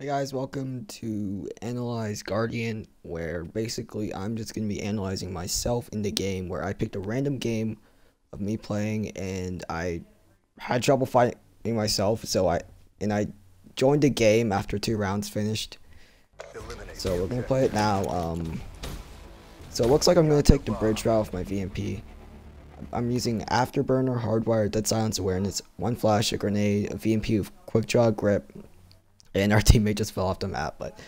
Hey guys, welcome to Analyze Guardian, where basically I'm just going to be analyzing myself in the game, where I picked a random game of me playing, and I had trouble fighting myself, so I, and I joined the game after two rounds finished. So we're going to play it now, um, so it looks like I'm going to take the bridge route with my VMP. I'm using Afterburner, Hardwire, Dead Silence Awareness, one flash, a grenade, a VMP with Quick Draw Grip, and our teammate just fell off the map. But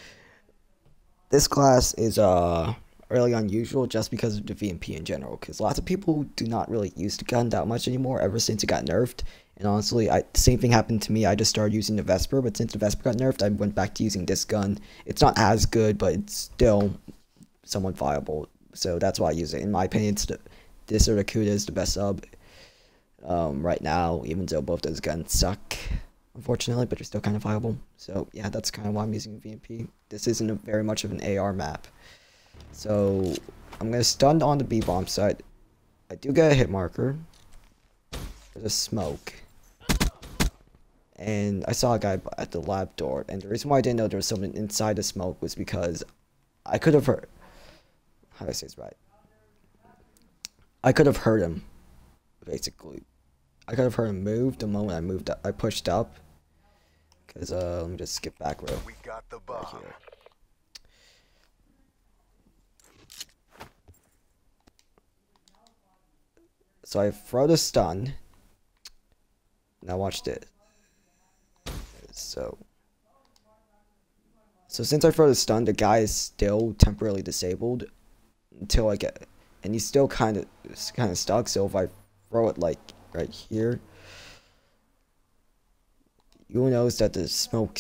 this class is uh really unusual just because of the VMP in general. Because lots of people do not really use the gun that much anymore ever since it got nerfed. And honestly, I, the same thing happened to me. I just started using the Vesper, but since the Vesper got nerfed, I went back to using this gun. It's not as good, but it's still somewhat viable. So that's why I use it. In my opinion, it's the, this or the Kuda is the best sub um, right now, even though both those guns suck unfortunately, but they're still kind of viable. So yeah, that's kind of why I'm using VMP. This isn't a, very much of an AR map. So I'm going to stun on the B-bomb side. I do get a hit marker. There's a smoke. And I saw a guy at the lab door. And the reason why I didn't know there was someone inside the smoke was because I could have heard... How do I say this right? I could have heard him, basically. I could have heard him move the moment I moved up. I pushed up. Cause uh, let me just skip back real. We got the bomb. Right here. So I throw the stun. Now watch it. So. So since I throw the stun, the guy is still temporarily disabled until I get, and he's still kind of kind of stuck. So if I throw it like right here, you'll notice that the smoke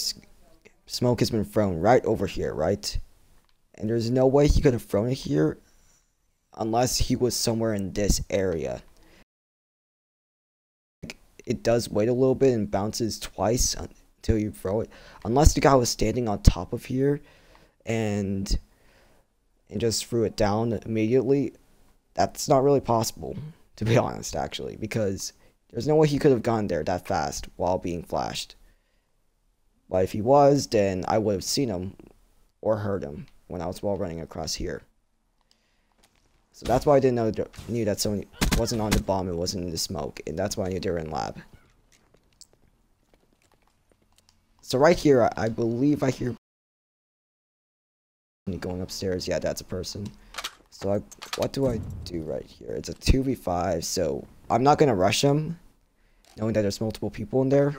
smoke has been thrown right over here, right? And there's no way he could have thrown it here unless he was somewhere in this area. It does wait a little bit and bounces twice until you throw it. Unless the guy was standing on top of here and and just threw it down immediately, that's not really possible, to be honest, actually, because there's no way he could have gone there that fast while being flashed. But if he was, then I would have seen him or heard him when I was wall running across here. So that's why I didn't know knew that someone wasn't on the bomb and wasn't in the smoke, and that's why I knew they were in lab. So right here, I, I believe I hear going upstairs. Yeah, that's a person. So I, what do I do right here? It's a 2v5, so I'm not gonna rush him knowing that there's multiple people in there,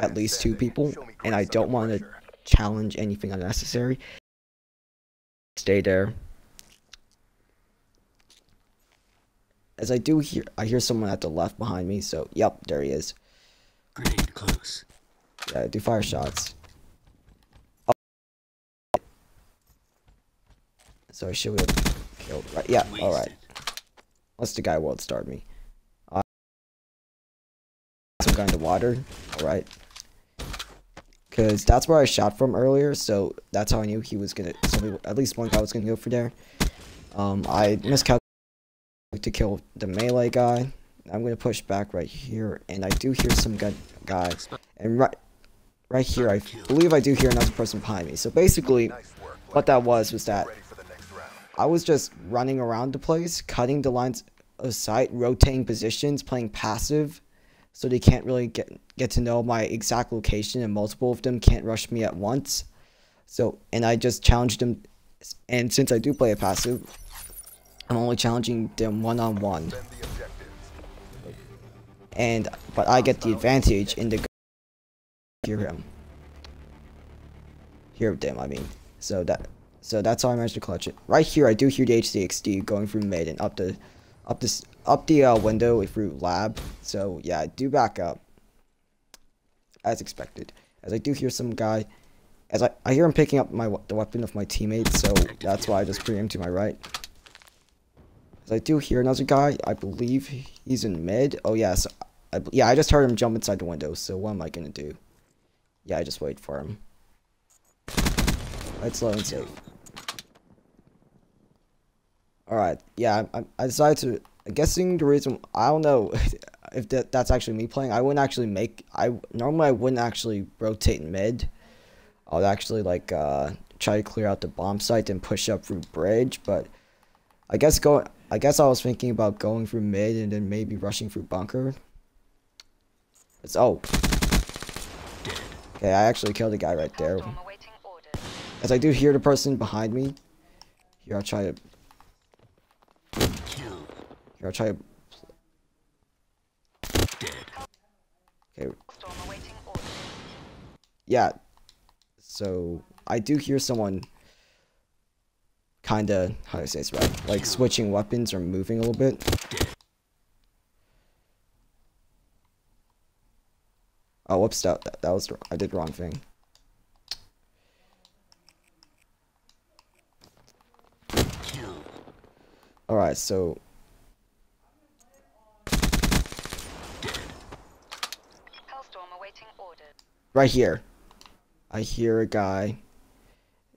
at least two people, and I don't want to challenge anything unnecessary. Stay there. As I do hear, I hear someone at the left behind me, so, yep, there he is. Grenade close. Yeah, I do fire shots. Oh. So I should have killed, right? Yeah, alright. Unless the guy world starred me guy in the water. Alright. Because that's where I shot from earlier, so that's how I knew he was gonna, somebody, at least one guy was gonna go for there. Um, I miscalculated to kill the melee guy. I'm gonna push back right here, and I do hear some guy, guy, and right, right here, I believe I do hear another person behind me. So basically, what that was was that I was just running around the place, cutting the lines of sight, rotating positions, playing passive, so they can't really get get to know my exact location and multiple of them can't rush me at once. So and i just challenged them and since i do play a passive i'm only challenging them one-on-one. And but i get the advantage in the hear him. Hear them i mean. So that so that's how i managed to clutch it right here i do hear the hcxd going through mid and up the up this up the uh, window through lab. So yeah, I do back up as expected. As I do hear some guy, as I I hear him picking up my the weapon of my teammate. So that's why I just pre him to my right. As I do hear another guy, I believe he's in mid. Oh yes, yeah, so yeah, I just heard him jump inside the window. So what am I gonna do? Yeah, I just wait for him. Let's slow and safe. Alright, yeah, I, I decided to, I'm guessing the reason, I don't know if that, that's actually me playing, I wouldn't actually make, I normally I wouldn't actually rotate mid, I'll actually like uh, try to clear out the bomb site and push up through bridge. But I guess go. I guess I was thinking about going through mid and then maybe rushing through bunker. It's oh. Okay, I actually killed a guy right there. As I do hear the person behind me. Here, I'll try to. Here, I'll try to. Okay. Yeah. So I do hear someone kind of how do I say this right, like switching weapons or moving a little bit. Oh, whoops! That that was I did the wrong thing. All right, so. Right here. I hear a guy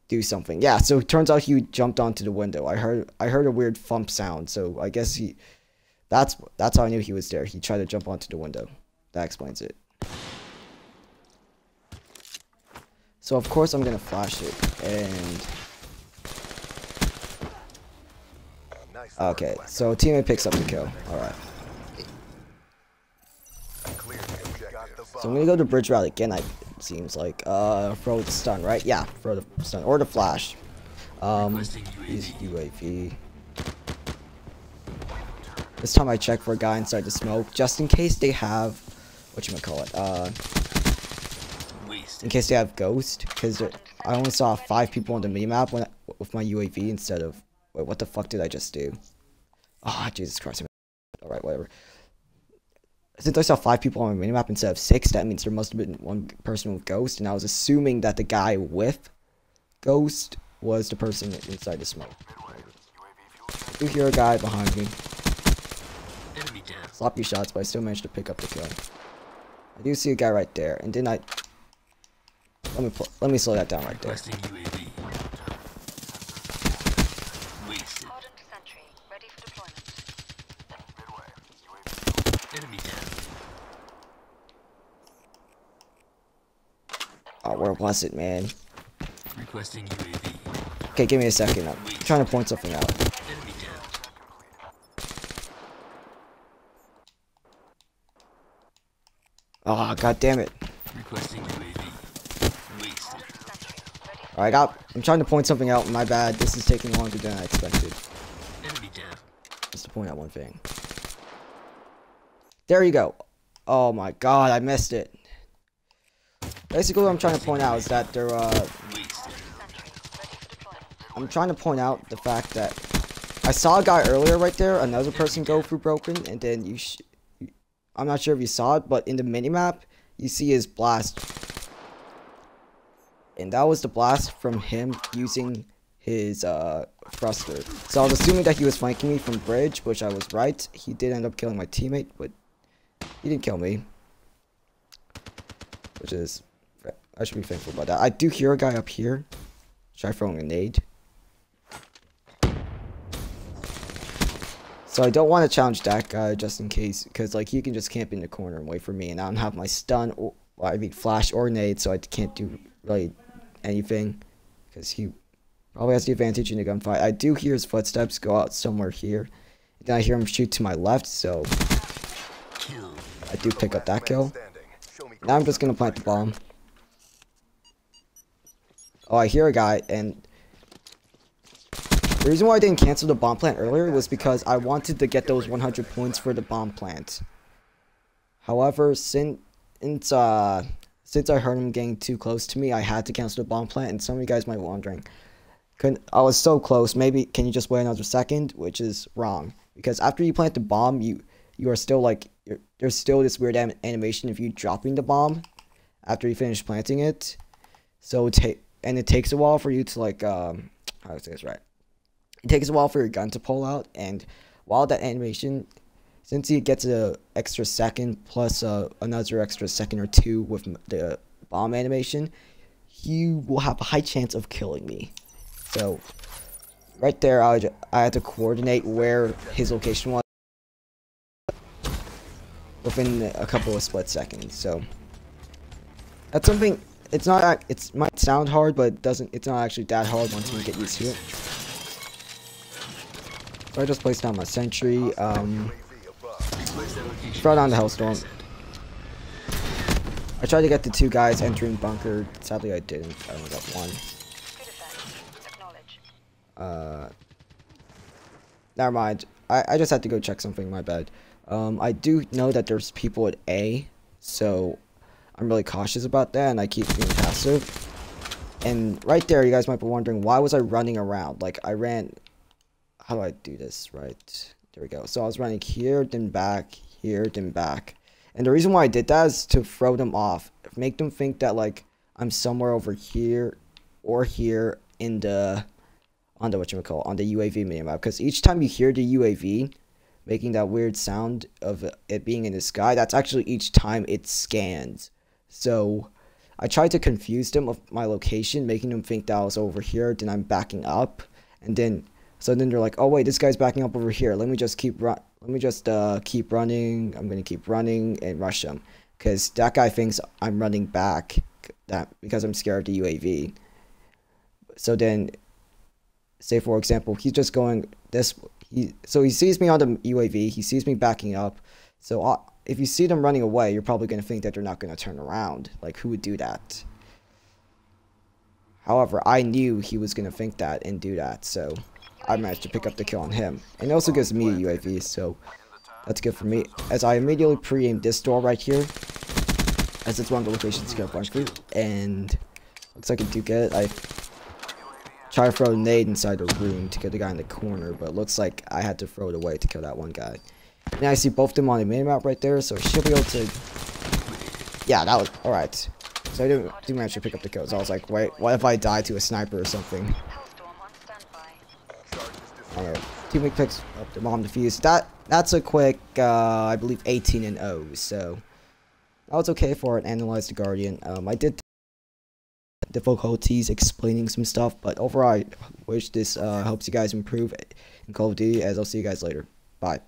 do something. Yeah, so it turns out he jumped onto the window. I heard I heard a weird thump sound, so I guess he that's that's how I knew he was there. He tried to jump onto the window. That explains it. So of course I'm gonna flash it and Okay, so teammate picks up the kill. Alright. So I'm gonna go to bridge route again, I seems like. Uh, throw the stun, right? Yeah, throw the stun. Or the flash. Um, UAV. This time I check for a guy inside the smoke, just in case they have, what you call it, uh, in case they have ghost, because I only saw five people on the minimap when with my UAV instead of, wait, what the fuck did I just do? Oh, Jesus Christ. Alright, whatever since I saw five people on the minimap instead of six, that means there must have been one person with Ghost, and I was assuming that the guy with Ghost was the person inside the smoke. I do hear a guy behind me. Sloppy shots, but I still managed to pick up the kill. I do see a guy right there, and then I... Let me let me slow that down right there. Oh, where was it, man? Requesting UAV. Okay, give me a second. I'm trying to point something out. Oh, ah, god damn it. Requesting UAV. Alright, I got I'm trying to point something out, my bad. This is taking longer than I expected. Just to point out one thing. There you go. Oh my god, I missed it. Basically, what I'm trying to point out is that there, uh... I'm trying to point out the fact that I saw a guy earlier right there, another person go through broken, and then you I'm not sure if you saw it, but in the minimap, you see his blast. And that was the blast from him using his uh, thruster. So I was assuming that he was flanking me from bridge, which I was right. He did end up killing my teammate, but he didn't kill me. Which is I should be thankful about that. I do hear a guy up here. Should I throwing a nade. So I don't want to challenge that guy just in case, because like he can just camp in the corner and wait for me, and I don't have my stun or I mean flash or nade, so I can't do really anything, because he probably has the advantage in the gunfight. I do hear his footsteps go out somewhere here, and then I hear him shoot to my left, so I do pick up that kill. Now I'm just gonna plant the bomb. Oh, I hear a guy, and the reason why I didn't cancel the bomb plant earlier was because I wanted to get those 100 points for the bomb plant. However, since uh, since I heard him getting too close to me, I had to cancel the bomb plant, and some of you guys might be wondering, couldn't, I was so close, maybe, can you just wait another second? Which is wrong, because after you plant the bomb, you, you are still like, there's still this weird animation of you dropping the bomb after you finish planting it. So take and it takes a while for you to like um how to say this right. It takes a while for your gun to pull out, and while that animation, since it gets a extra second plus uh, another extra second or two with the bomb animation, you will have a high chance of killing me. So, right there, I, I had to coordinate where his location was within a couple of split seconds. So, that's something it's not it's might sound hard, but it doesn't it's not actually that hard once you get used to it. So I just placed down my sentry. Um, brought on the Hellstorm. I tried to get the two guys entering bunker. Sadly, I didn't. I only got one. Uh, never mind. I, I just had to go check something. My bad. Um, I do know that there's people at A, so I'm really cautious about that, and I keep being passive. And right there, you guys might be wondering, why was I running around? Like, I ran... How do I do this? Right. There we go. So I was running here, then back, here, then back. And the reason why I did that is to throw them off. Make them think that, like, I'm somewhere over here or here in the... On the, whatchamacall, on the UAV minimap. Because each time you hear the UAV, making that weird sound of it being in the sky, that's actually each time it scans. So I tried to confuse them of my location, making them think that I was over here, then I'm backing up, and then so then they're like, oh wait, this guy's backing up over here. Let me just keep run. Let me just uh, keep running. I'm gonna keep running and rush him, because that guy thinks I'm running back that because I'm scared of the UAV. So then, say for example, he's just going this. He so he sees me on the UAV. He sees me backing up. So I, if you see them running away, you're probably going to think that they're not going to turn around. Like, who would do that? However, I knew he was going to think that and do that, so I managed to pick up the kill on him. And it also gives me a UAV, so that's good for me. As I immediately pre-aimed this door right here, as it's one of the locations to kill bunker, and looks like I do get it. I try to throw a nade inside the room to get the guy in the corner, but looks like I had to throw it away to kill that one guy. And I see both of them on the minimap right there, so she'll be able to... Yeah, that was... Alright. So I didn't, didn't manage to pick up the kills. I was like, wait, what if I die to a sniper or something? Alright. Teammate picks up the bomb defuse. That, that's a quick, uh, I believe 18 and 0, so... That was okay for an Analyzed the Guardian. Um, I did difficulties explaining some stuff, but overall, I wish this uh, helps you guys improve in Call of Duty, as I'll see you guys later. Bye.